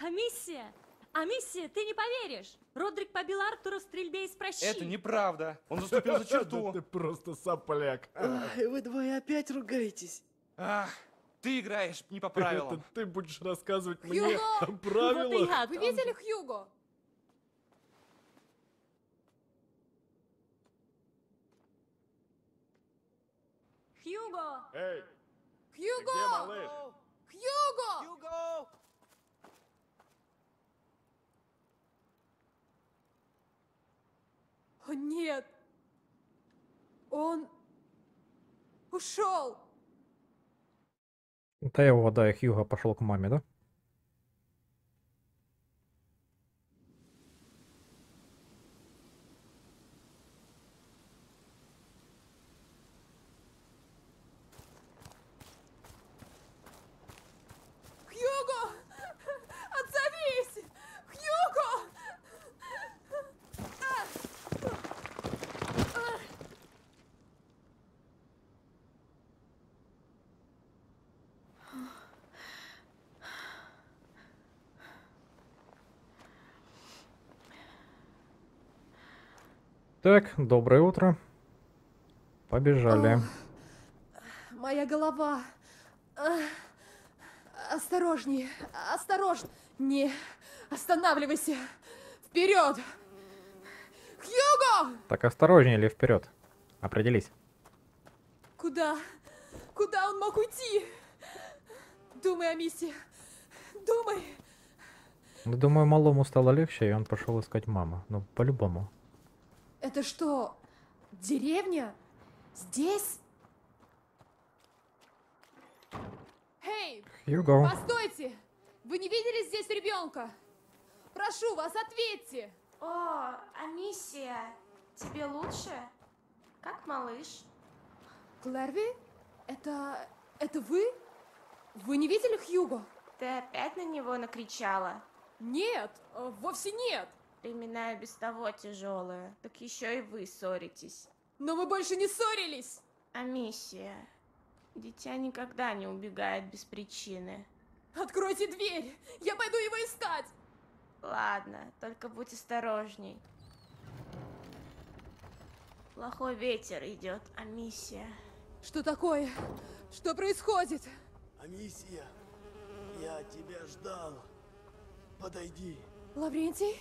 Амиссия! Амиссия, ты не поверишь! Родрик побил Артура в стрельбе из прощи. Это неправда. Он заступил за черту. Ты просто сопляк. Вы двое опять ругаетесь. Ах, ты играешь не по Это правилам. ты будешь рассказывать мне Хьюго! о правилах? Вы видели Хьюго? Хьюго! Эй, Хьюго! где малыш? Хьюго! Hugo! О, нет! Он ушел! Да его, да, Хьюго пошел к маме, да? Хьюго! Отзовись! Хьюго! Так, доброе утро. Побежали. Моя голова. Осторожнее, осторожно. Не останавливайся. Вперед! Хьюго! Так, осторожнее или вперед? Определись. Куда? Куда он мог уйти? Думай о миссии. Думай. Ну, думаю, малому стало легче, и он пошел искать маму. Ну, по-любому. Это что, деревня? Здесь? Эй, Хьюго. постойте! Вы не видели здесь ребенка? Прошу вас, ответьте! О, Амисия, тебе лучше? Как малыш? Клэрви? Это... это вы? Вы не видели Хьюго? Ты опять на него накричала? Нет, э, вовсе нет. Времена и без того тяжелые, так еще и вы ссоритесь. Но мы больше не ссорились. Амисия, дитя никогда не убегает без причины. Откройте дверь, я пойду его искать. Ладно, только будь осторожней. Плохой ветер идет, Амисия. Что такое? Что происходит? Амисия, я тебя ждал. Подойди. Лаврентий?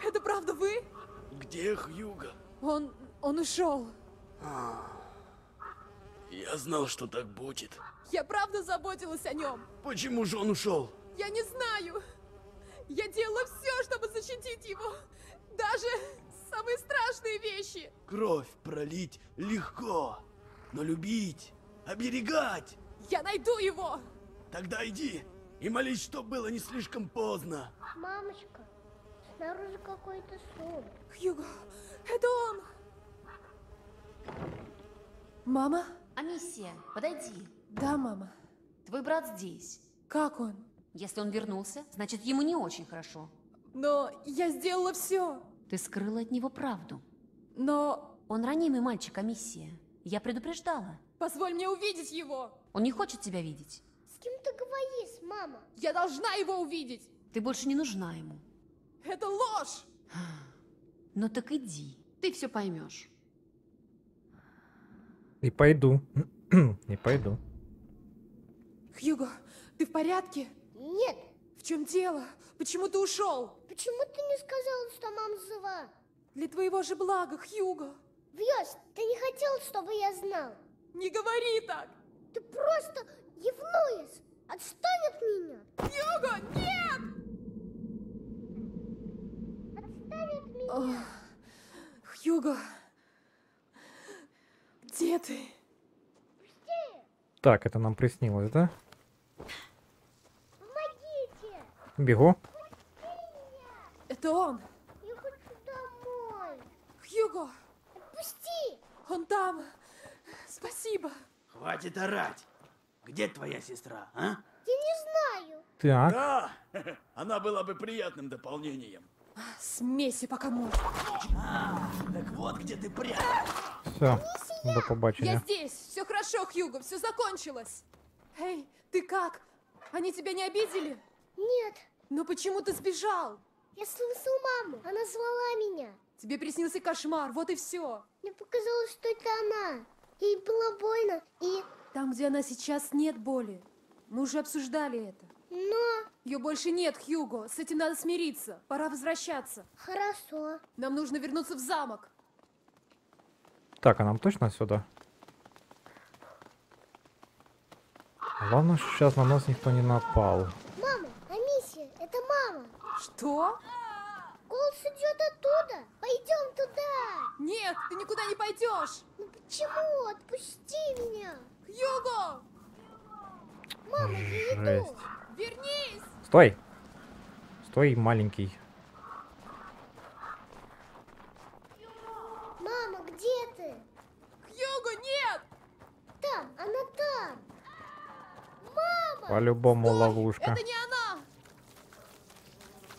Это правда вы? Где Хьюго? Он... он ушел. Я знал, что так будет. Я правда заботилась о нем. Почему же он ушел? Я не знаю. Я делала все, чтобы защитить его. Даже самые страшные вещи. Кровь пролить легко, но любить, оберегать. Я найду его. Тогда иди и молись, что было не слишком поздно. Мамочка, снаружи какой-то шум. Хьюго, это он. Мама? Амисия, подойди. Да, мама. Твой брат здесь. Как он? Если он вернулся, значит ему не очень хорошо. Но я сделала все. Ты скрыла от него правду. Но Он ранимый мальчик, Амисия. Я предупреждала. позволь мне увидеть его. Он не хочет тебя видеть. С кем ты говоришь, мама? Я должна его увидеть. Ты больше не нужна ему. Это ложь. Ну так иди. Ты все поймешь. И пойду. И пойду. Хьюго, ты в порядке? Нет, В чем дело? Почему ты ушел? почему ты не сказала, что мама жива? Для твоего же блага, Хьюго. Врешь, ты не хотел, чтобы я знал. Не говори так. Ты просто ревнуешь. Отстань от меня. Хьюго, нет! Ох, Хьюго, где ты? Так, это нам приснилось, да? Помогите. Бегу. Это он. Я хочу домой. Хьюго, Отпусти. он там. Спасибо. Хватит орать. Где твоя сестра, а? Я не знаю. Так, Да, она была бы приятным дополнением. Смейся, пока можешь. Так вот где ты прячешь. все. До Я побачення. здесь. Все хорошо, Хьюго, все закончилось. Эй, ты как? Они тебя не обидели? Нет, Но почему ты сбежал? Я слышал маму. Она звала меня. Тебе приснился кошмар, вот и все. Мне показалось, что это она. Ей было больно, и... Там, где она сейчас, нет боли. Мы уже обсуждали это. Но... Ее больше нет, Хьюго. С этим надо смириться. Пора возвращаться. Хорошо. Нам нужно вернуться в замок. Так, а нам точно сюда? Главное, что сейчас на нас никто не напал. Мама, Амисия, это мама. Что? Голос идет оттуда. Пойдем туда. Нет, ты никуда не пойдешь. Ну почему? Отпусти меня. Хьюго! Мама, я Жесть. иду. Вернись! Стой! Стой, маленький. Мама, где ты? Хьюго, нет! Там, она там. Мама! По-любому ловушка. Это не она!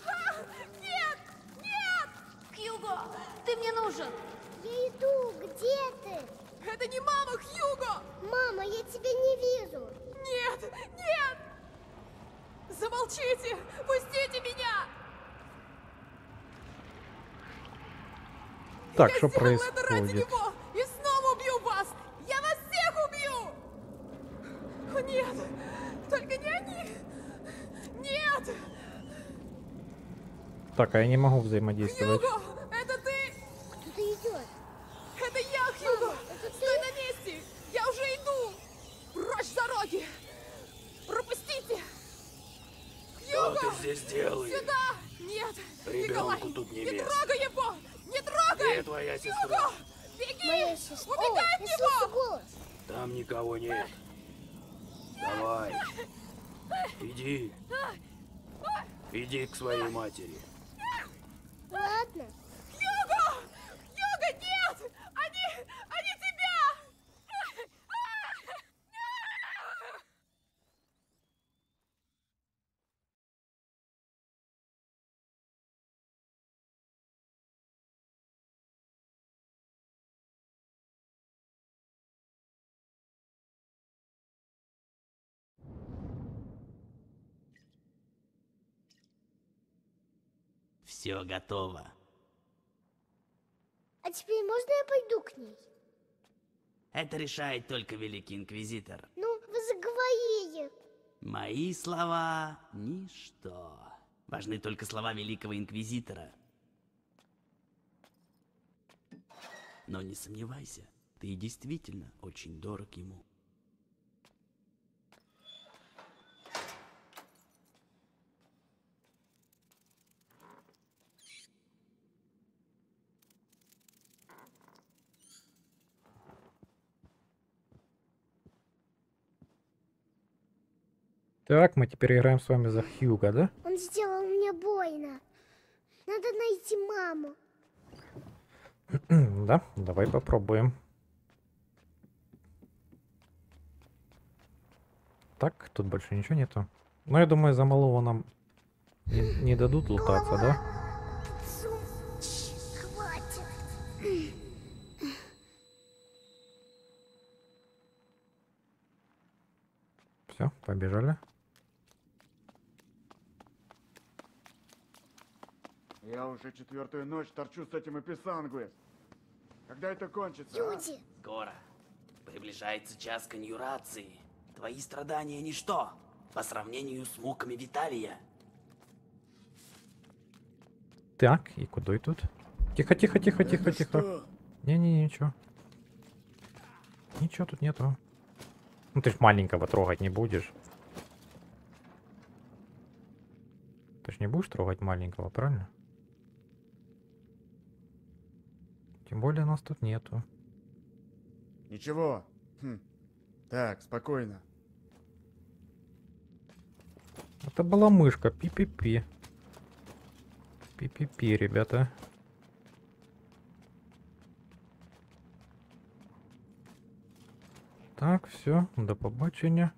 А, Нет! Нет! Хьюго, ты мне нужен! Я иду. Где ты? Это не мама, Хьюго! Мама, я тебя не вижу. Нет! Нет! Замолчите! Пустите меня! Так, Я что это ради происходит? него! И снова убью вас! Я вас всех убью! О, нет! Только не они! Нет! Так, а я не могу взаимодействовать. Хьюго! Это ты! Кто-то идет. Это я, Хьюго! Стой на месте! Я уже иду! Прочь с дороги! Пропустите! Что Хьюго! ты здесь делаешь? Сюда! Нет! Ребенку Николай! тут не Не место. трогай его! Не трогай! Где твоя сестра? Хьюго! Беги! Моя сестра. Убегай О, от я него! слышу голос. Там никого нет. Давай. Иди. Иди к своей матери. Ладно. Хьюго! Хьюго, нет! Они... они тебя! Все готово. А теперь можно я пойду к ней? Это решает только Великий Инквизитор. Ну, вы заговорили. Мои слова — ничто. Важны только слова Великого Инквизитора. Но не сомневайся, ты действительно очень дорог ему. Так, мы теперь играем с вами за Хьюга, да? Он сделал мне больно. Надо найти маму. да, давай попробуем. Так, тут больше ничего нету. Ну, я думаю, за малого нам не, не дадут лутаться, да? Хватит. Все, побежали. Я уже четвертую ночь торчу с этим эписангуэс. Когда это кончится? а? Люди. Скоро. Приближается час конъюрации. Твои страдания ничто по сравнению с муками Виталия. Так, и куда и тут? Тихо, тихо, тихо, тихо, Это тихо. что? Не-не, ничего. Ничего тут нету. Ну ты ж маленького трогать не будешь. Ты ж не будешь трогать маленького, правильно? Тем более нас тут нету. Ничего. Хм. Так, спокойно. Это была мышка, пи-пи-пи. Пи-пи-пи, ребята. Так, все, до побачення.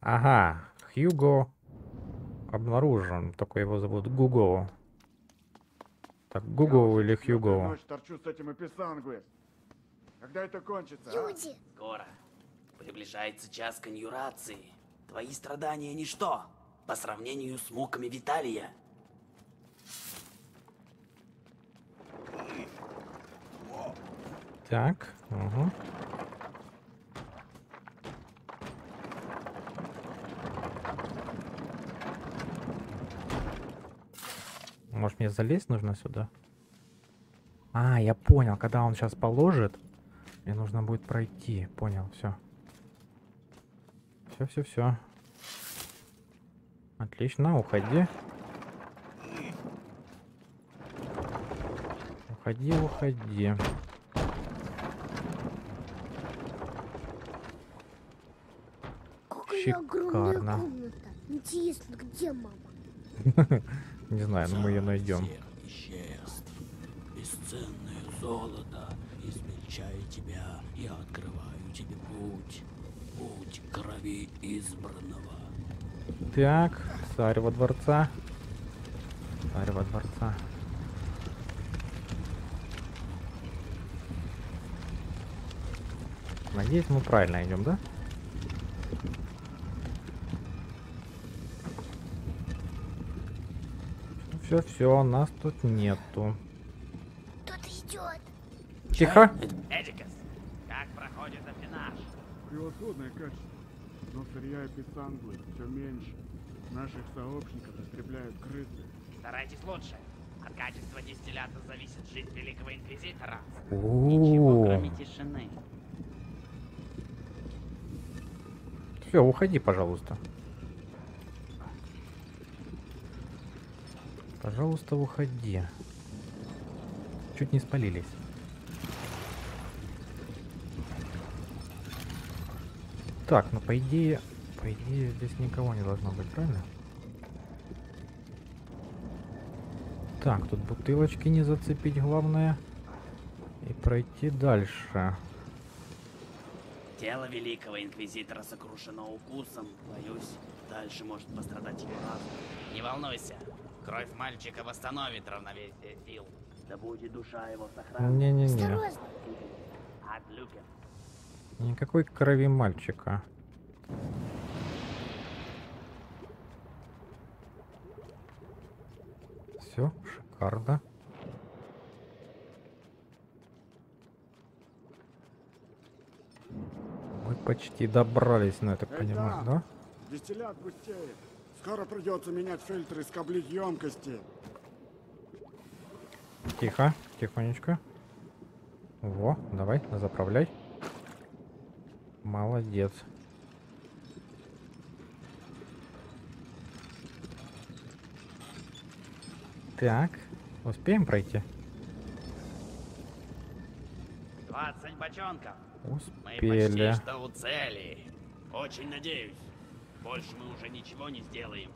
Ага, Хьюго обнаружен. Только его зовут Гуго. Так, Я Гуго уже или четвертую Хьюго? ночь торчу с этим эписангуэс. Когда это кончится? а? Люди. Скоро. Приближается час конъюрации. Твои страдания ничто по сравнению с муками Виталия. Так, угу. Может мне залезть нужно сюда? А, я понял, когда он сейчас положит, мне нужно будет пройти. Понял, все. Все, все, все. Отлично, уходи. Уходи, уходи. Шикарно. Интересно, где мама? Не знаю, но мы ее найдем. бесценное золото, измельчаю тебя и открываю тебе путь, путь крови избранного. Так, царь во дворца. Царь во дворца. Надеюсь, мы правильно идем, да? Все, все, нас тут нету. Кто-то идет. Тихо. Эдикас, как проходит афинаж? Превосходное качество. Но сырья и писанглы все меньше. Наших сообщников истребляют крысы. Старайтесь лучше. От качества дистиллята зависит жизнь великого инквизитора. О, тишины. все, уходи, пожалуйста. Пожалуйста, уходи. Чуть не спалились. Так, ну по идее, по идее здесь никого не должно быть, правильно? Так, тут бутылочки не зацепить, главное. И пройти дальше. Тело великого инквизитора сокрушено укусом. Боюсь, дальше может пострадать его разум. Не волнуйся. Кровь мальчика восстановит равновесие сил. Да будет душа его сохранна. Не-не-не. Осторожно. От Люкен. Никакой крови мальчика. Все, шикарно. Мы почти добрались, ну я так Эй, понимаю, да? Дистиллят густеет. Скоро придется менять фильтры и скоблить емкости. Тихо, тихонечко. Во, давай, заправляй. Молодец. Так, успеем пройти? 20 бочонков. Мы Успели. почти что у цели. Очень надеюсь. Больше мы уже ничего не сделаем.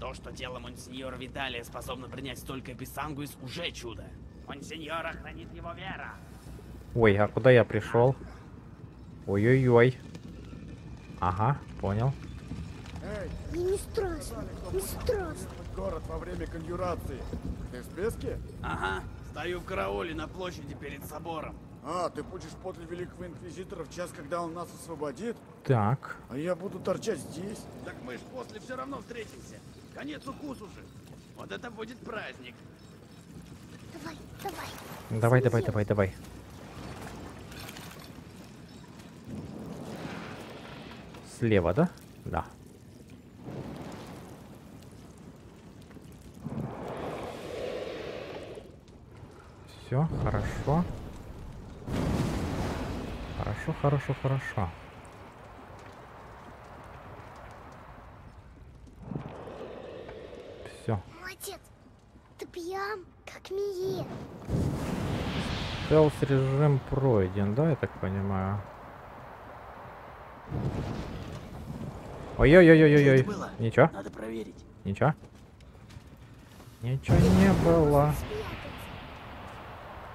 То, что тело Монсеньора Виталия способно принять столько писангуис, уже чудо. Монсеньора хранит его вера. Ой, а куда я пришел? Ой-ой-ой. Ага, понял. Эй, Мне не страшно. Не страшно. город во время конъюрации. Ты в списке? Ага, стою в карауле на площади перед собором. А, ты будешь подле Великого Инквизитора в час, когда он нас освободит? Так, А я буду торчать здесь? Так мы ж после все равно встретимся. Конец укусу же. Вот это будет праздник. Давай, давай. давай, давай, давай, давай. Слева, да? Да. Все, хорошо. Хорошо, хорошо, хорошо. Все. Молодец. Ты пьян, как Мие. Стелс режим пройден, да, я так понимаю? Ой-ой-ой-ой-ой. Ничего, Надо проверить. ничего. Ничего не было.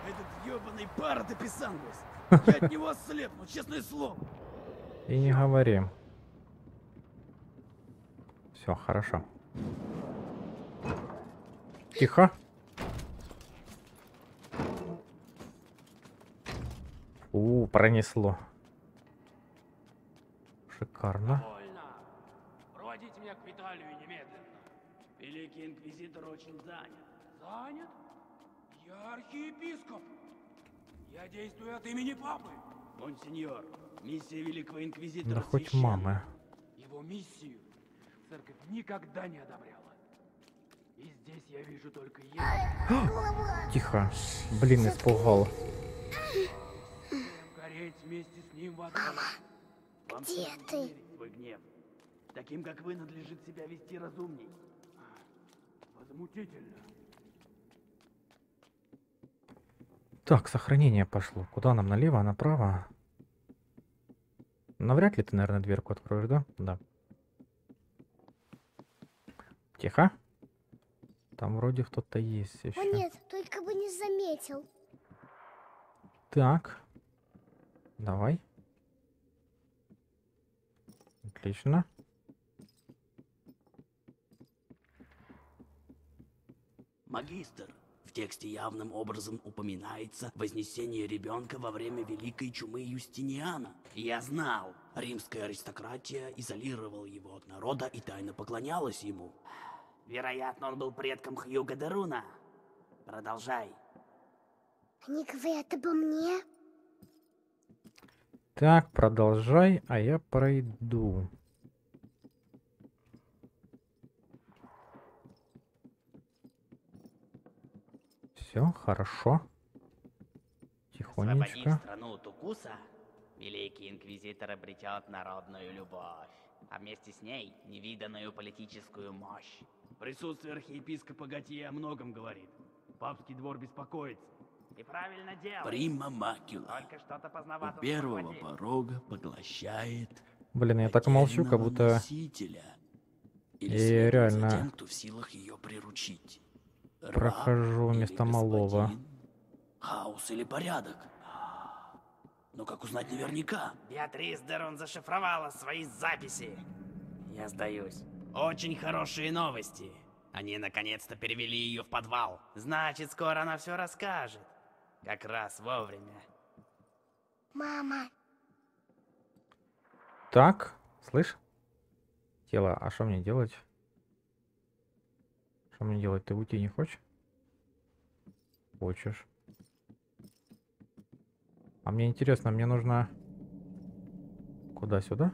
Этот ебаный пар ты писангус. Я от него ослепну, честное слово. И не говорим. Все, хорошо. Тихо. У, пронесло. Шикарно. Довольно. Проводите меня к Виталию немедленно. Великий Инквизитор очень занят. Занят? Я архиепископ. Я действую от имени папы. Монсеньор, миссия Великого Инквизитора Да хоть священна. мамы. Его миссию церковь никогда не одобряла. И здесь я вижу только его. Тихо. Блин, испугал. Гореть вместе с ним в. Вам Где ты? свой гнев. Таким, как вы, надлежит себя вести разумней. Возмутительно. Так, сохранение пошло. Куда нам, налево, направо? Навряд ли ты, наверное, дверку откроешь, да? Да. Тихо. Там вроде кто-то есть еще. О нет, только бы не заметил. Так. Давай. Отлично. Магистр, тексте явным образом упоминается вознесение ребенка во время Великой Чумы Юстиниана. Я знал, римская аристократия изолировала его от народа и тайно поклонялась ему. Вероятно, он был предком Хьюга Деруна. Продолжай. Они говорят обо мне. Так, продолжай, а я пройду. Все, хорошо. Освободив Тихонечко. страну Тукуса, Великий Инквизитор обретет народную любовь, а вместе с ней невиданную политическую мощь. Присутствие архиепископа Готье о многом говорит. Папский двор беспокоится. И правильно делает. Прима макюла. Только что-то поздновато У первого порога поглощает Блин, я так молчу, как будто... носителя. Или И реально тем, кто в силах ее приручить. Прохожу вместо малого. Хаос или порядок. Но как узнать наверняка? Беатрис Дерон зашифровала свои записи. Я сдаюсь. Очень хорошие новости. Они наконец-то перевели ее в подвал. Значит, скоро она все расскажет. Как раз вовремя. Мама, Так, слышь? Тело, а что мне делать? Что мне делать? Ты уйти не хочешь? Хочешь. А мне интересно, мне нужно... Куда, сюда?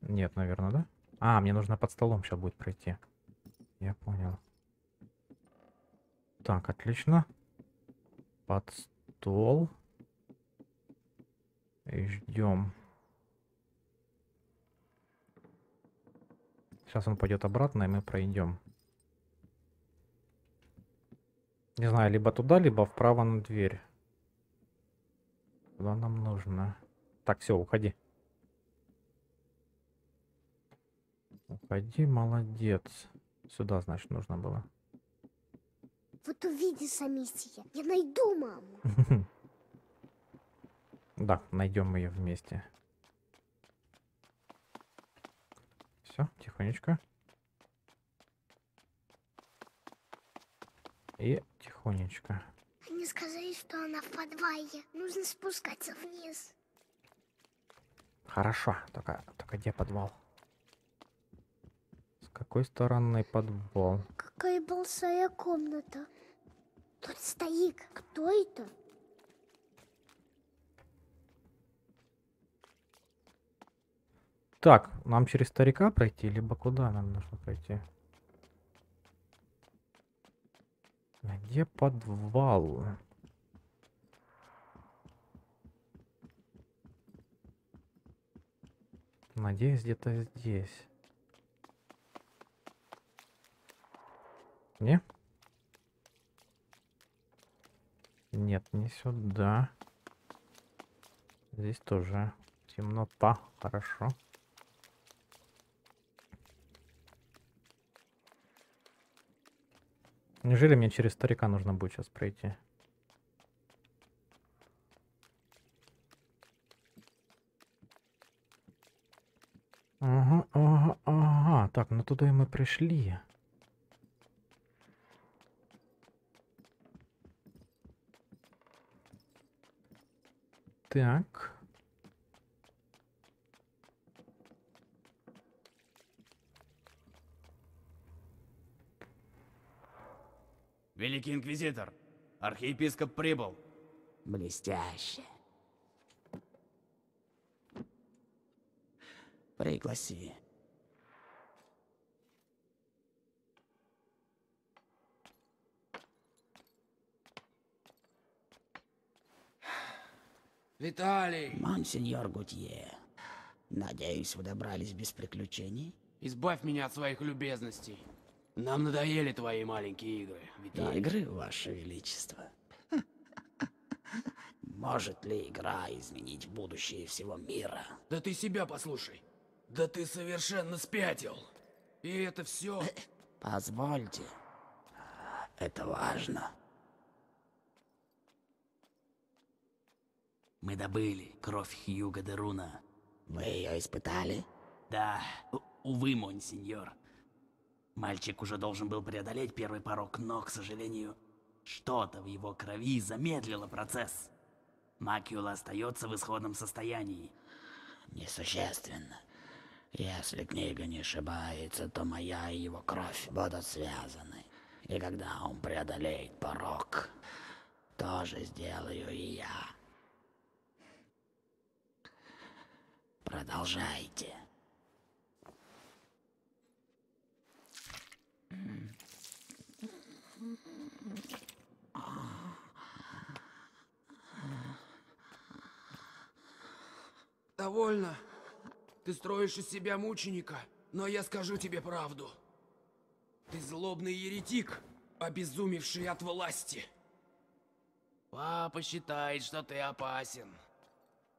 Нет, наверное, да? А, мне нужно под столом сейчас будет пройти. Я понял. Так, отлично. Под стол. И ждем. Сейчас он пойдет обратно, и мы пройдем. Не знаю, либо туда, либо вправо на дверь. Куда нам нужно? Так, все, уходи. Уходи, молодец. Сюда, значит, нужно было. вот увидишь, Амисия, я найду маму. Да, найдем ее вместе. Все, тихонечко. И тихонечко. Они сказали, что она в подвале. Нужно спускаться вниз. Хорошо, только, только где подвал? С какой стороны подвал? Какая большая комната. Тут стоит. Кто это? Так, нам через старика пройти, либо куда нам нужно пройти? А Где подвал? Надеюсь, где-то здесь. Не? Нет, не сюда. Здесь тоже темнота. Хорошо. Неужели мне через старика нужно будет сейчас пройти? Ага, ага, ага. Так, ну туда и мы пришли. Так. Великий Инквизитор, архиепископ прибыл. Блестяще. Пригласи. Виталий! Монсеньор Гутье, надеюсь, вы добрались без приключений? Избавь меня от своих любезностей. Нам надоели твои маленькие игры, Виталий. Игры, Ваше Величество. Может ли игра изменить будущее всего мира? Да ты себя послушай. Да ты совершенно спятил. И это все... Позвольте. Это важно. Мы добыли кровь Хьюга де Руна. Вы ее испытали? Да, у- увы, монсеньор. Мальчик уже должен был преодолеть первый порог, но, к сожалению, что-то в его крови замедлило процесс. Макюла остается в исходном состоянии. Несущественно. Если книга не ошибается, то моя и его кровь будут связаны. И когда он преодолеет порог, тоже сделаю и я. Продолжайте. Довольно. Ты строишь из себя мученика, но я скажу тебе правду. Ты злобный еретик, обезумевший от власти. Папа считает, что ты опасен.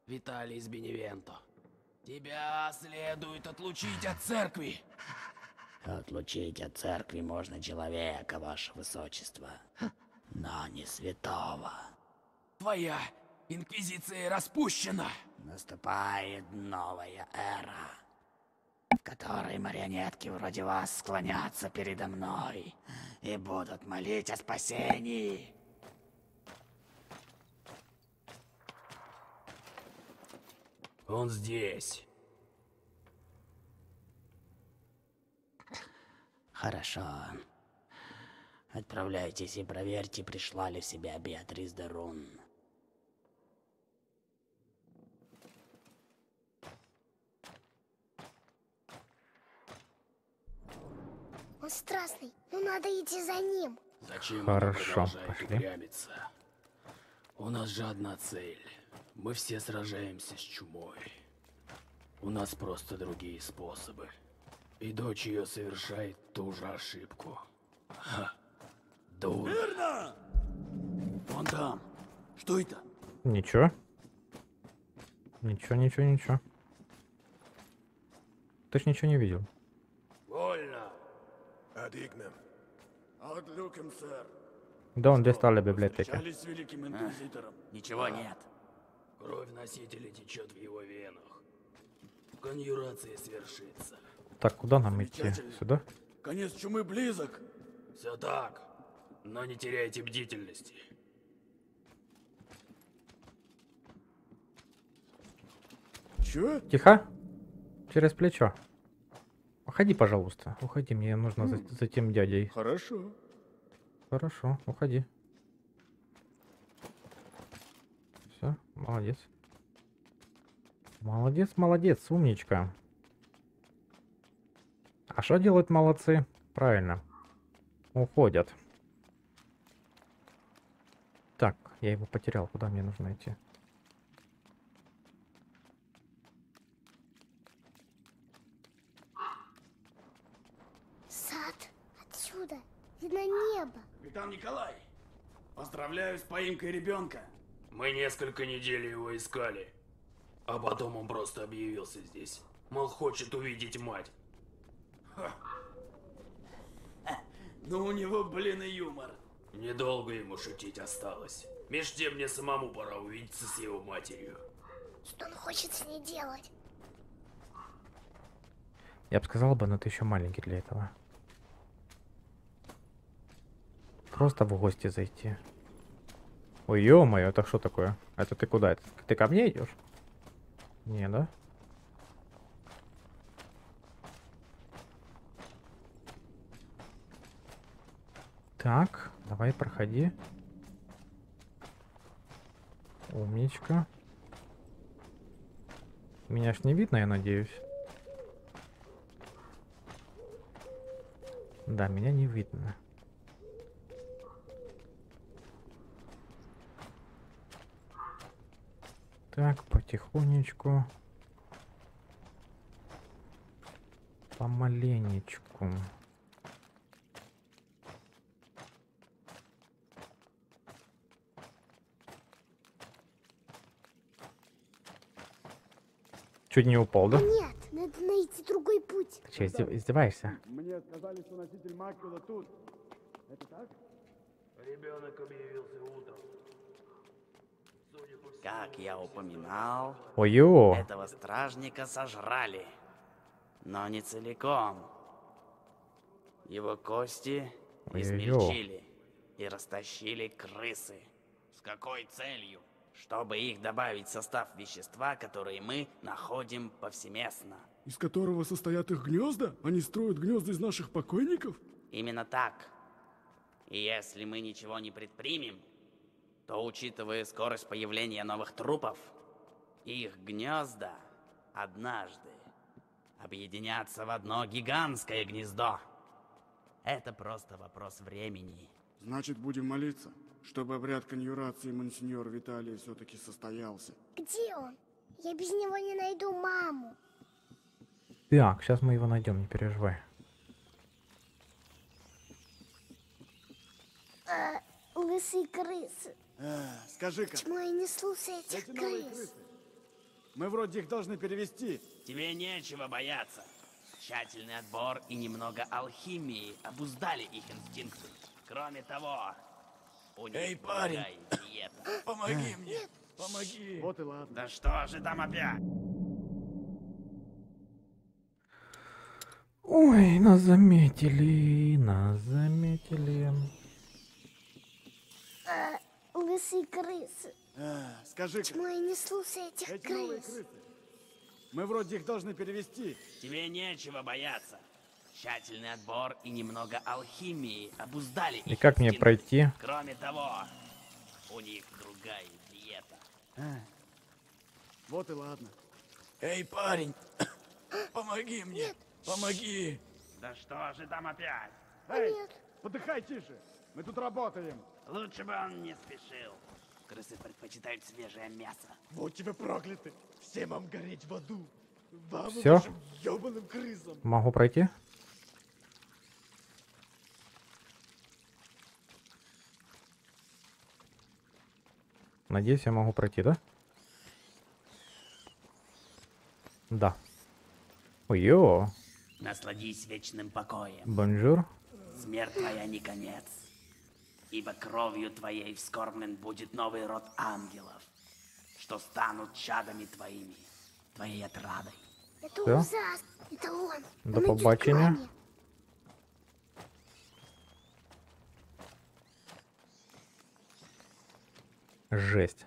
Виталий из Беневенто. Тебя следует отлучить от церкви. Отлучить от церкви можно человека, ваше высочество, но не святого. Твоя инквизиция распущена. Наступает новая эра, в которой марионетки вроде вас склонятся передо мной и будут молить о спасении. Он здесь. Хорошо. Отправляйтесь и проверьте, пришла ли в себя Беатрис де Он страстный, но надо идти за ним. Зачем Хорошо, пошли. упрямиться? У нас же одна цель. Мы все сражаемся с чумой. У нас просто другие способы. И дочь ее совершает ту же ошибку. Ха. Дура. Верно! Вон там. Что это? Ничего. Ничего, ничего, ничего. Ты ж ничего не видел. Адигнем. Отлюкем, сэр. Да, он достал библиотеки. Встречались с великим инквизитором? Ничего нет. Кровь носителя течет в его венах. Конъюрация свершится. Так, куда нам идти? Сюда? Конец чумы близок. Все так. Но не теряйте бдительности. Чё? Тихо. Через плечо. Уходи, пожалуйста. Уходи, мне нужно за, за тем дядей. Хорошо. Хорошо, уходи. Все, молодец. Молодец, молодец, умничка. А что делают молодцы? Правильно. Уходят. Так, я его потерял. Куда мне нужно идти? Сад. Отсюда. Видно небо. Капитан Николай, поздравляю с поимкой ребенка. Мы несколько недель его искали. А потом он просто объявился здесь. Мол, хочет увидеть мать. Ха. Ну у него, блин, и юмор. Недолго ему шутить осталось. Меж тем мне самому пора увидеться с его матерью. Что он хочет с ней делать? Я бы сказал бы, но ты еще маленький для этого. Просто в гости зайти. Ой, ё-моё, это что такое? Это ты куда? Это ты ко мне идешь? Не, да? Так, давай проходи. Умничка. Меня ж не видно, я надеюсь. Да, меня не видно. Так, потихонечку. Помаленечку. Чуть не упал, да? Нет, надо найти другой путь. Ты что, издев- издеваешься? Мне сказали, что носитель Маккула тут. Это так? Ребенок объявился утром. Как я упоминал, Ой-ё. этого стражника сожрали. Но не целиком. Его кости Ой-ой-ой. измельчили и растащили крысы. С какой целью? Чтобы их добавить в состав вещества, которые мы находим повсеместно. Из которого состоят их гнезда? Они строят гнезда из наших покойников? Именно так. И если мы ничего не предпримем, то, учитывая скорость появления новых трупов, их гнезда однажды объединятся в одно гигантское гнездо. Это просто вопрос времени. Значит, будем молиться, чтобы обряд конъюрации монсеньор Виталия все-таки состоялся. Где он? Я без него не найду маму. Так, сейчас мы его найдем, не переживай. А, лысые крысы. Скажи-ка, Почему я не слушаю этих эти новые крыс? крысы, мы вроде их должны перевести. Тебе нечего бояться. Тщательный отбор и немного алхимии обуздали их инстинкты. Кроме того, у них Эй, парень! диета. Помоги мне! Помоги! Вот и ладно. Да что же там опять? Ой, нас заметили, нас заметили. А, лысые крысы. А, Скажи-ка, Почему я не слушаю этих эти новые крыс? крысы, мы вроде их должны перевести. Тебе нечего бояться. Тщательный отбор и немного алхимии обуздали И как мне пройти? Кроме того, у них другая диета. Вот и ладно. Эй, парень! Помоги мне! Помоги! Да что же там опять? Эй, подыхай тише. Мы тут работаем. Лучше бы он не спешил. Крысы предпочитают свежее мясо. Вот тебе прокляты! Всем вам гореть в аду! Вам вашим ёбаным крысам! Могу пройти? Надеюсь, я могу пройти, да? Да. Ой-ё, Насладись вечным покоем. bonjour. Смерть твоя не конец. Ибо кровью твоей вскормлен будет новый род ангелов, что станут чадами твоими, твоей отрадой. Это Всё? ужасно. Это он. До побачення. Жесть.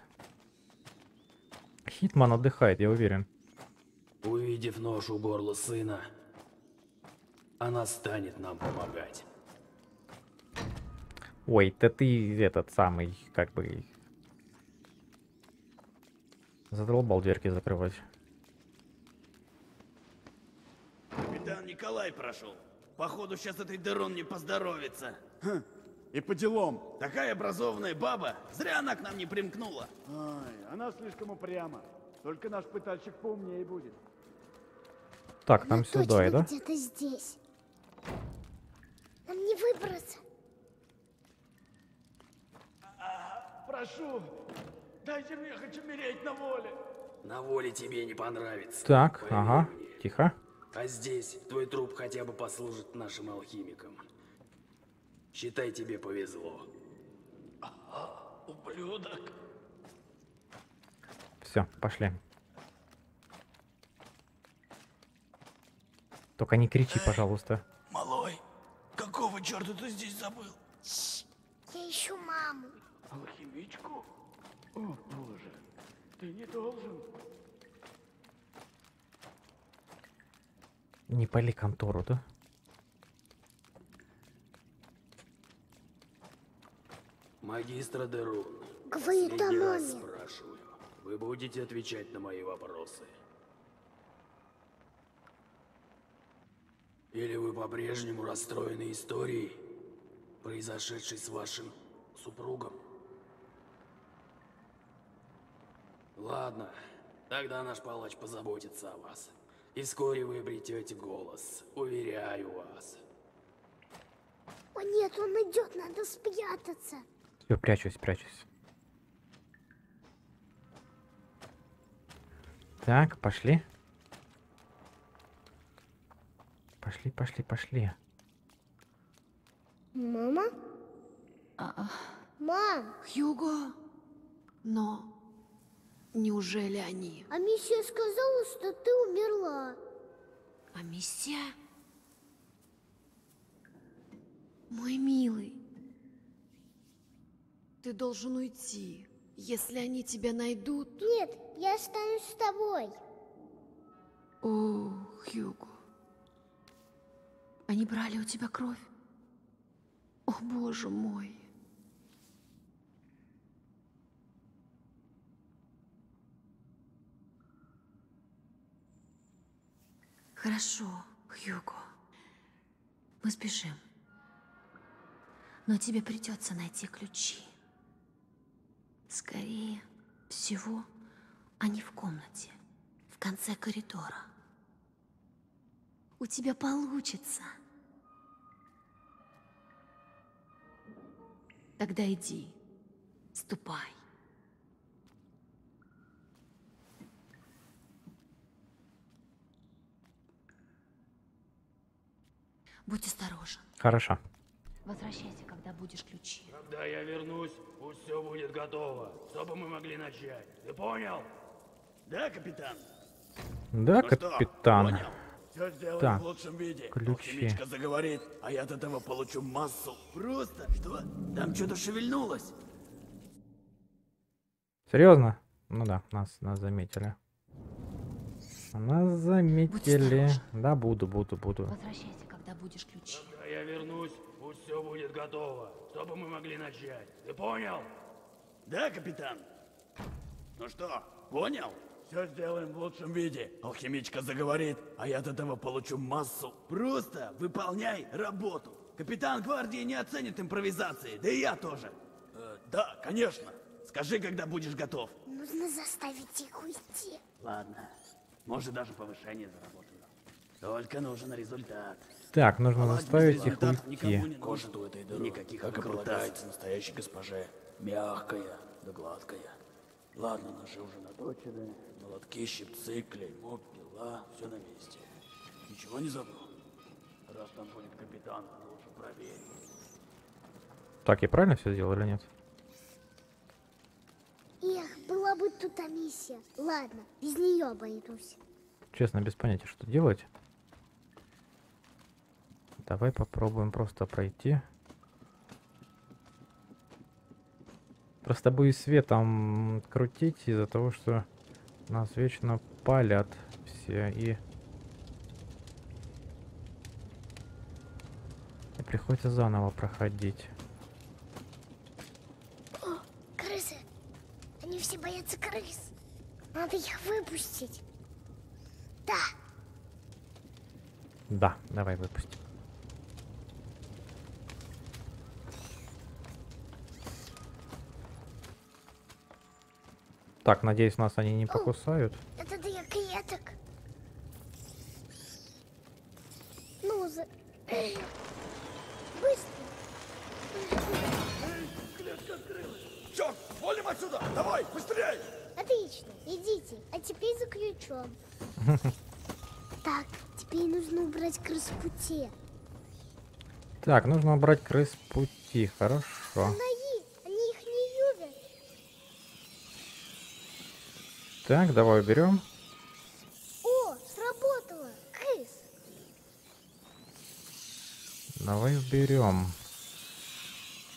Хитман отдыхает, я уверен. Увидев нож у горла сына, она станет нам помогать. Ой, да ты этот самый, как бы... Задолбал дверки закрывать. Капитан Николай прошел. Походу, сейчас этой Дерон не поздоровится. И по делам. Такая образованная баба, зря она к нам не примкнула. Ай, она слишком упряма. Только наш пытальщик поумнее будет. Так, нам Точно сюда, да? где-то здесь. Нам не выбраться. Прошу! Дайте мне хоть умереть на воле! На воле тебе не понравится. Так, поверь ага, мне. тихо. А здесь твой труп хотя бы послужит нашим алхимикам. Считай, тебе повезло. Ублюдок! Все, пошли. Только не кричи, пожалуйста. Малой, какого черта ты здесь забыл? Я ищу маму. Алхимичку? О, боже, ты не должен. Не пали контору, да? Магистра о последний раз спрашиваю. Вы будете отвечать на мои вопросы? Или вы по-прежнему расстроены историей, произошедшей с вашим супругом? Ладно, тогда наш палач позаботится о вас. И вскоре вы обретете голос, уверяю вас. О нет, он идет, надо спрятаться. Все, прячусь, прячусь. Так, пошли. Пошли, пошли, пошли. Мама? Мам, Хьюго! Но неужели они? а миссия сказала, что ты умерла. А миссия? Мой милый, ты должен уйти. Если они тебя найдут... Нет, я останусь с тобой. О, Хьюго. Они брали у тебя кровь? О, боже мой. Хорошо, Хьюго. Мы спешим. Но тебе придется найти ключи. Скорее всего, они в комнате, в конце коридора. У тебя получится. Тогда иди, ступай. Будь осторожен. Хорошо. Возвращайся, когда будешь ключи. Когда я вернусь, пусть все будет готово, чтобы мы могли начать. Ты понял? Да, капитан? Да, Ну что, капитан. понял? Все сделаем Так, в лучшем виде. ключи. Химичка заговорит, а я от этого получу массу. Просто, что? Там что-то шевельнулось. Серьезно? Ну да, нас, нас заметили. Нас заметили. Да, буду, буду, буду. Возвращайся, когда будешь ключи. Когда я вернусь, пусть все будет готово, чтобы мы могли начать. Ты понял? Да, капитан? Ну что, понял? Все сделаем в лучшем виде. Алхимичка заговорит, а я от этого получу массу. Просто выполняй работу. Капитан гвардии не оценит импровизации, да и я тоже. Э, да, конечно. Скажи, когда будешь готов. Нужно заставить их уйти. Ладно. Может, даже повышение заработаю. Только нужен результат. Так, нужно заставить их уйти. Кожа этой дыры, Никаких как полагается настоящей госпоже. Мягкая да гладкая. Ладно, ножи уже наточены. Молотки, щипцы, клеймо, пила. Все на месте. Ничего не забыл? Раз там будет капитан, лучше проверь. Так, я правильно все сделал или нет? Эх, была бы тут а миссия. Ладно, без нее обойдусь. Честно, без понятия, что делать. Давай попробуем просто пройти. Просто боюсь светом крутить из-за того, что нас вечно палят все и... И приходится заново проходить. О, крысы. Они все боятся крыс. Надо их выпустить. Да, Да, давай выпустим. Так, надеюсь, нас они не покусают. это для клеток. Ну, за... Быстро. Черт, валим отсюда! Давай, быстрее! Отлично, идите. А теперь за ключом. Так, теперь нужно убрать крыс пути. Так, нужно убрать крыс пути. Хорошо. Ноги, они их не любят. Так, давай уберем. О, сработало. Крыс. Давай уберем.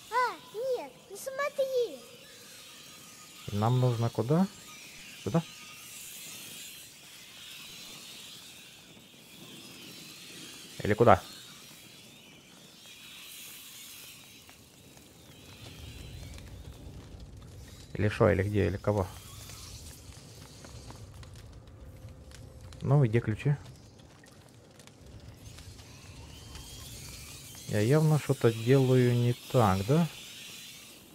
А, нет, не смотри. Нам нужно куда? Куда? Или куда? Или что, или где, или кого? Ну, где ключи? Я явно что-то делаю не так, да?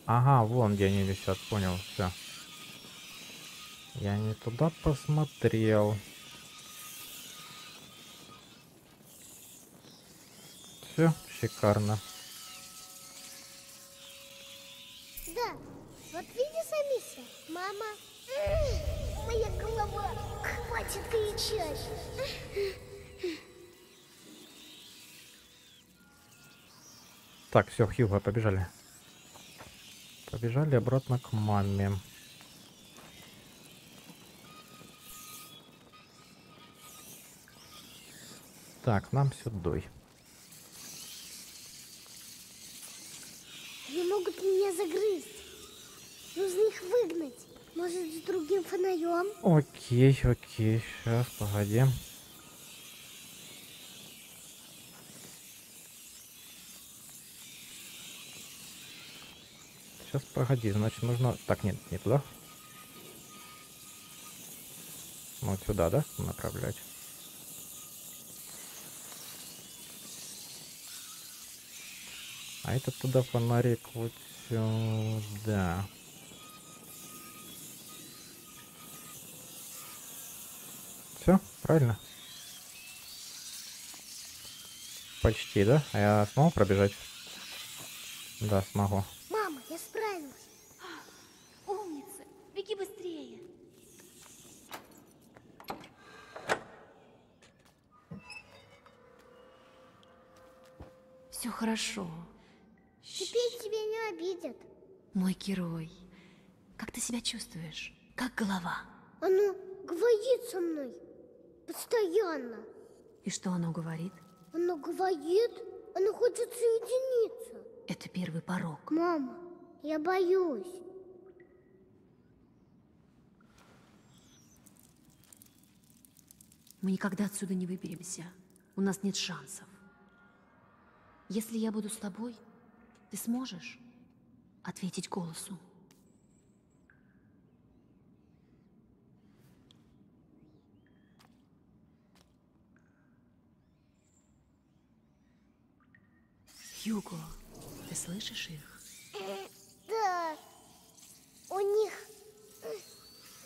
Ага, вон где они висят, понял, все. Я не туда посмотрел. Все, шикарно. Да, вот видишь, Амися, мама. М, Моя голова. Хватит кричать. Так, все, Хьюго, побежали. Побежали обратно к маме. Так, нам сюда. Они могут меня загрызть. Нужно их выгнать. Может, с другим фонарем? Окей, окей, сейчас, погоди. Сейчас, погоди, значит, нужно... Так, нет, не туда. Вот сюда, да, направлять? А это туда фонарик вот сюда. Все, правильно. Почти, да? А я смогу пробежать? Да, смогу. Все хорошо. Теперь тебя не обидят. Мой герой. Как ты себя чувствуешь? Как голова? Оно говорит со мной. Постоянно. И что оно говорит? Оно говорит, оно хочет соединиться. Это первый порог. Мама, я боюсь. Мы никогда отсюда не выберемся. У нас нет шансов. Если я буду с тобой, ты сможешь ответить голосу. Хьюго, ты слышишь их? Да, у них м,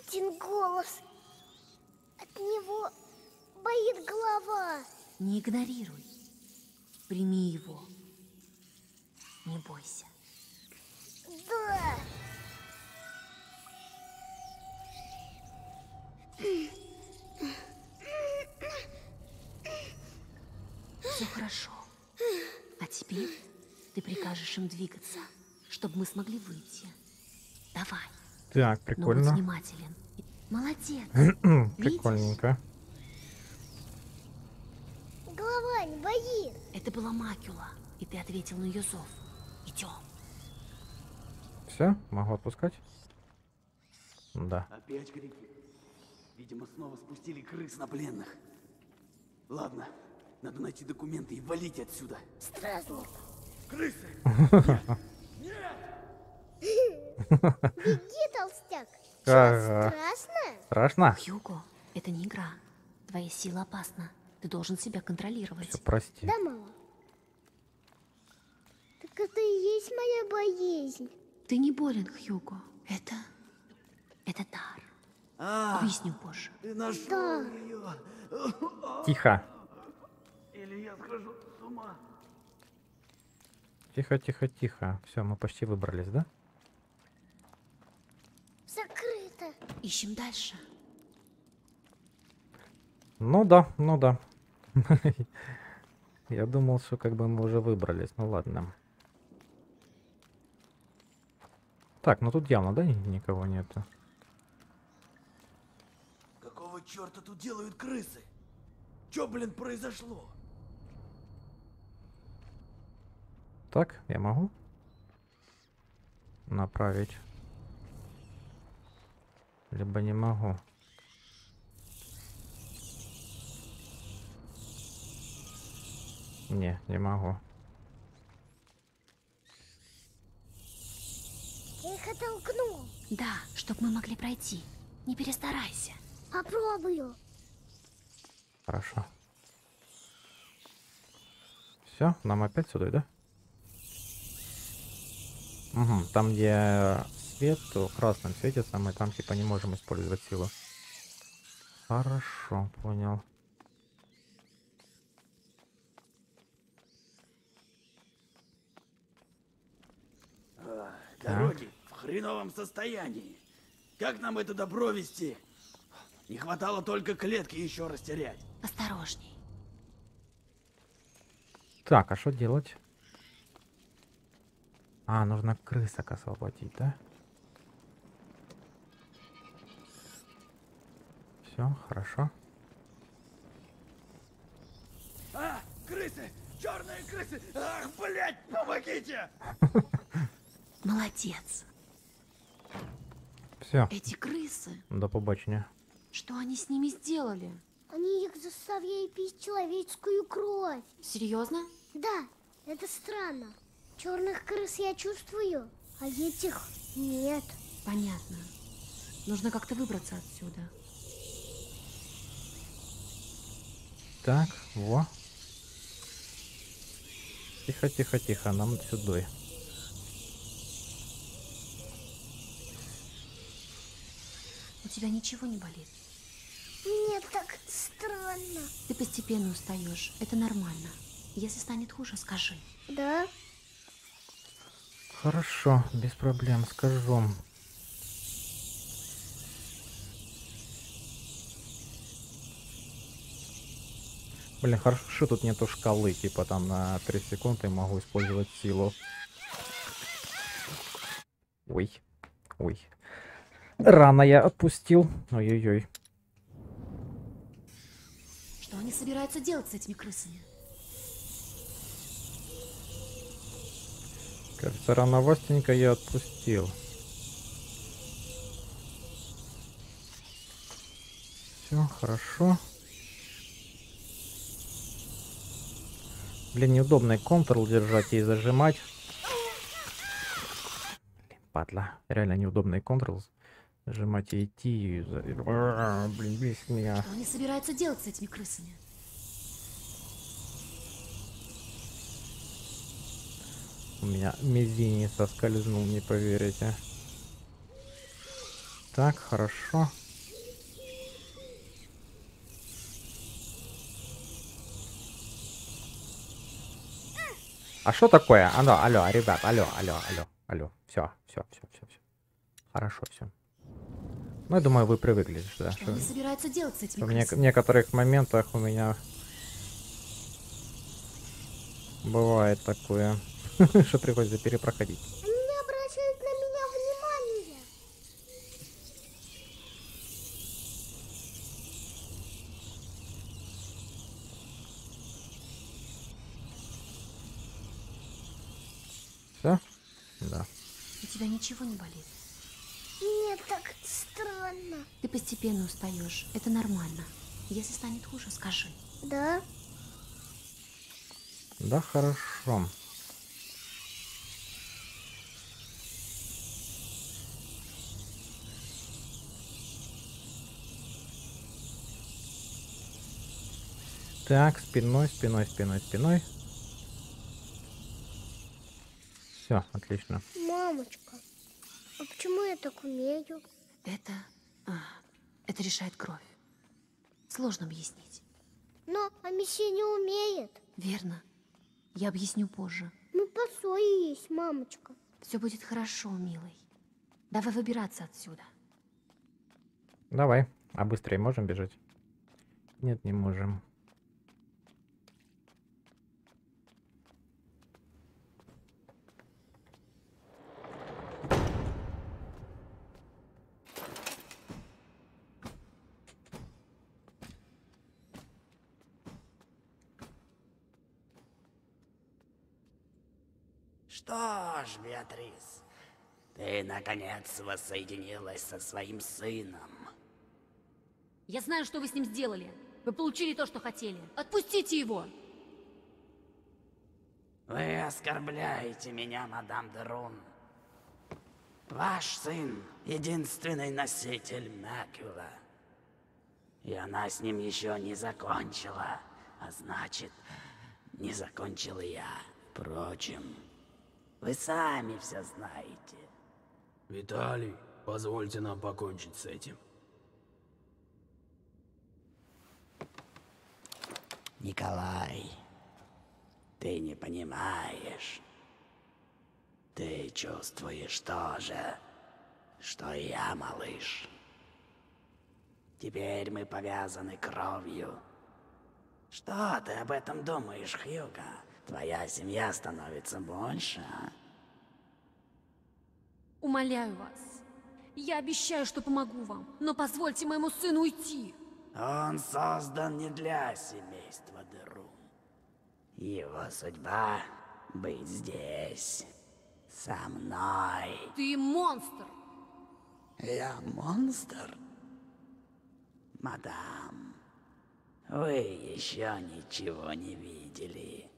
один голос. От него боит голова. Не игнорируй. Прими его. Не бойся. Да. Все хорошо. А теперь ты прикажешь им двигаться, чтобы мы смогли выйти. Давай. Так, Но будь прикольно. внимателен. Молодец. Прикольненько. Голова не боит. Это была Макюла, и ты ответил на ее зов. Идем. Все, могу отпускать? Да. Опять крики. Видимо, снова спустили крыс на пленных. Ладно, надо найти документы и валить отсюда. Стразник. Крысы! Беги, толстяк. Страшно? Страшно? Хьюго, это не игра. Твоя сила опасна. Ты должен себя контролировать. Все, прости. Да, мама. Так это и есть моя боязнь. Ты не болен, Хьюго. Это... Это дар. А, Объясню позже. ты нашел Да. ее. Тихо. Или я схожу с ума. Тихо, тихо, тихо. Все, мы почти выбрались, да? Закрыто. Ищем дальше. Ну да, ну да. Я думал, что как бы мы уже выбрались. Ну ладно. Так, ну тут явно, да, ни- никого нету? Какого черта тут делают крысы? Че, блин, произошло? Так, я могу направить. Либо не могу. Не, не могу. Я их оттолкну. Да, чтоб мы могли пройти. Не перестарайся. Попробую. Хорошо. Все, нам опять сюда, да? Угу, там, где свет, то красным светится, мы там типа не можем использовать силу. Хорошо, понял. Дороги в хреновом состоянии. Как нам это добро вести? Не хватало только клетки еще растерять. Осторожней. Так, а что делать? А, нужно крысок освободить, да? Все, хорошо. А, крысы! Черные крысы! Ах, блядь, помогите! Молодец. Все. Эти крысы, До побачення. что они с ними сделали? Они их заставляют пить человеческую кровь. Серьезно? Да, это странно. Черных крыс я чувствую, а этих нет. Понятно. Нужно как-то выбраться отсюда. Так, во. Тихо, тихо, тихо, нам сюда. Тебя ничего не болит? Мне так странно. Ты постепенно устаешь. Это нормально. Если станет хуже, скажи. Да? Хорошо, без проблем, скажу. Блин, хорошо, тут нету шкалы, типа там на 3 секунды могу использовать силу. Ой, ой. Рано я отпустил. Ой-ой-ой. Что они собираются делать с этими крысами? Кажется, рановастенько я отпустил. Все, хорошо. Блин, неудобно и держать и зажимать. Блин, падла. Реально неудобно и Ctrl зажимать и идти. Блин, бесит меня. Что они собираются делать с этими крысами? У меня мизинец соскользнул, не поверите. Так, хорошо. А что такое? Алло, алло, ребят, алло, алло, алло, алло. Все, все, все, все, все. Хорошо, все. Ну, я думаю, вы привыкли, да, Что что они собираются делать с этими в крысами? некоторых моментах у меня бывает такое, что приходится перепроходить. Они не обращают на меня внимания. Все? Да. У тебя ничего не болит? Мне так странно. Ты постепенно устаешь. Это нормально. Если станет хуже, скажи. Да? Да, хорошо. Так, спиной, спиной, спиной, спиной. Все, отлично. Мамочка, а почему я так умею? Это... а, это решает кровь. Сложно объяснить. Но Амиси не умеет. Верно. Я объясню позже. Мы посои есть, мамочка. Все будет хорошо, милый. Давай выбираться отсюда. Давай. А быстрее можем бежать? Нет, не можем. Что ж, Беатрис, Ты, наконец, воссоединилась со своим сыном. Я знаю, что вы с ним сделали. Вы получили то, что хотели. Отпустите его! Вы оскорбляете меня, мадам Дерун. Ваш сын — единственный носитель Макюла. И она с ним еще не закончила. А значит, не закончил я. Впрочем, вы сами все знаете. Виталий, позвольте нам покончить с этим. Николай, ты не понимаешь. Ты чувствуешь то же, что и я, малыш. Теперь мы повязаны кровью. Что ты об этом думаешь, Хьюга? Твоя семья становится больше, а? Умоляю вас. Я обещаю, что помогу вам, но позвольте моему сыну уйти. Он создан не для семейства Дерун. Его судьба — быть здесь, со мной. Ты монстр! Я монстр? Мадам, вы еще ничего не видели.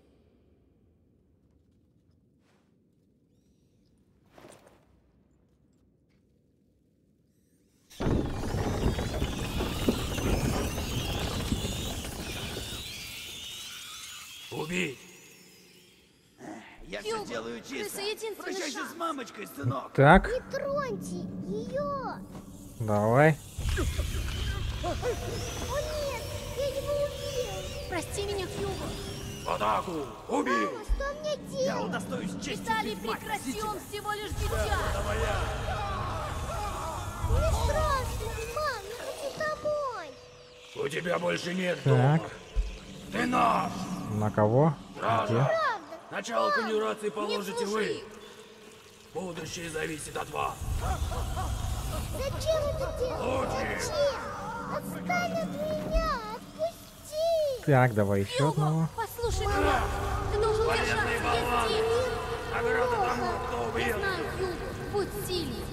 Убить! Я все делаю чисто. Прощайся с мамочкой, сынок. Так, Не троньте ее! давай. О нет, я его убил! Прости меня, Хьюго. В атаку! Убить! Мама, что мне Я делать? удостоюсь чести Виталий, прекрати, он всего лишь дитя. Мне страшно! Мам, я хочу домой! У тебя больше нет Так, дома. Ты наш! на кого? Где? Начало конъюрации положите вы. Будущее зависит от вас. Зачем это делать? Зачем? Отстань от меня! Отпусти! Так, давай еще одного. Послушай меня. Ты должен держаться. Я здесь. Награда тому, кто Я убил. знаю, Хьюго. Будь сильный.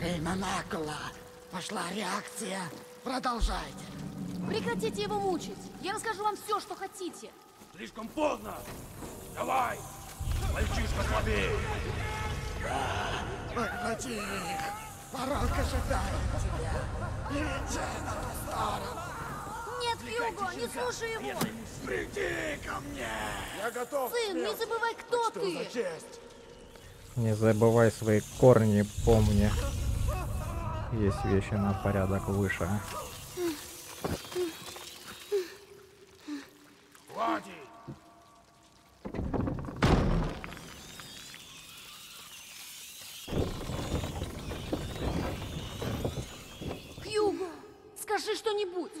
Эй, Монакула, пошла реакция. Продолжайте. Прекратите его мучить. Я расскажу вам все, что хотите. Слишком поздно. Давай! Мальчишка слабее. Прекрати их. Порог ожидает тебя. Иди на ту сторону. Нет, Хьюго, не слушай его. Приди ко мне. Я готов. Сын, не забывай, кто ты. честь? Не забывай свои корни, помни. Есть вещи на порядок выше. Хватит. Хьюго, скажи что-нибудь.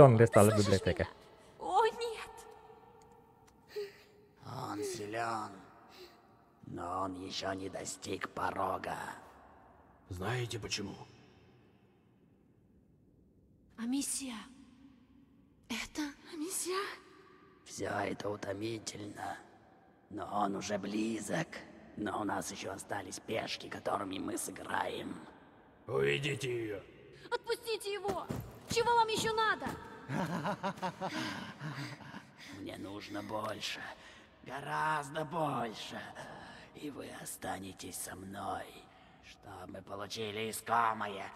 Хьюго, ¿Dónde está ты la слышишь biblioteca? меня? О, нет. Он силен, но он еще не достиг порога. Знаете почему? Амисия. Это Амисия? Все это утомительно, но он уже близок. Но у нас еще остались пешки, которыми мы сыграем. Уведите ее. Отпустите его. Чего вам еще надо? Мне нужно больше, гораздо больше. И вы останетесь со мной, чтобы мы получили искомое.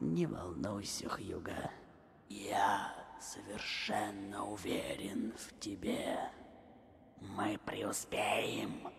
Не волнуйся, Хьюга. Я совершенно уверен в тебе. Мы преуспеем.